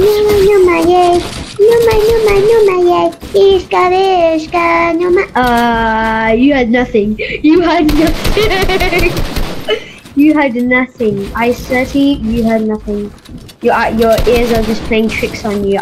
Numa, numa, yay. Numa, numa, numa, yay. Iska, iska, my. Ah, you had nothing. You had nothing. you had nothing. I swear to you, you had nothing. Your, your ears are just playing tricks on you.